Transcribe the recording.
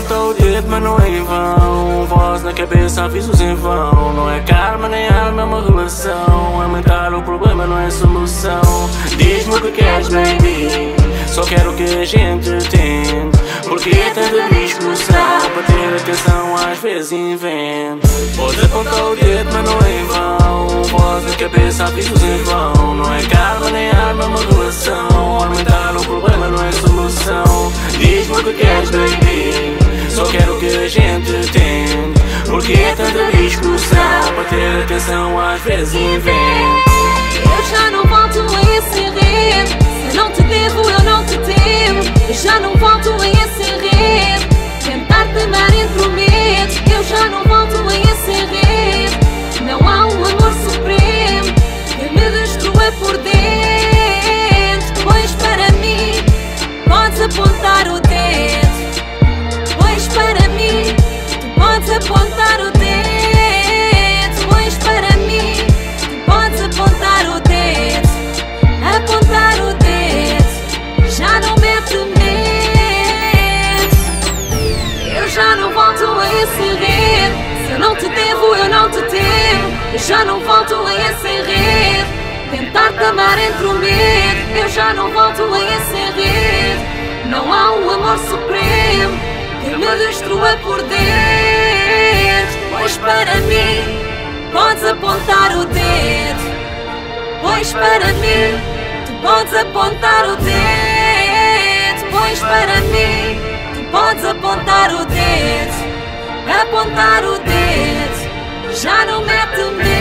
dedo, mas não é em vão. Voz na cabeça, avisos em vão. Não é karma nem arma, é uma relação. Aumentar o problema não é solução. Diz-me o que queres, baby Só quero o que a gente tem Porque tanta discussão? Para ter atenção às vezes invento Pode apontar o dedo, mas não é em vão. Voz na cabeça, avisos em vão. Não é karma nem arma, é uma relação. Aumentar o problema não é solução. Diz-me o que queres, baby Porque é tanta discussão Para ter atenção às vezes invento já não volto a acender. Não há um amor supremo que me destrua por dentro. Pois para mim podes apontar o dedo. Pois para mim tu podes apontar o dedo. Pois para mim tu podes apontar o dedo. Apontar o dedo já não mete medo.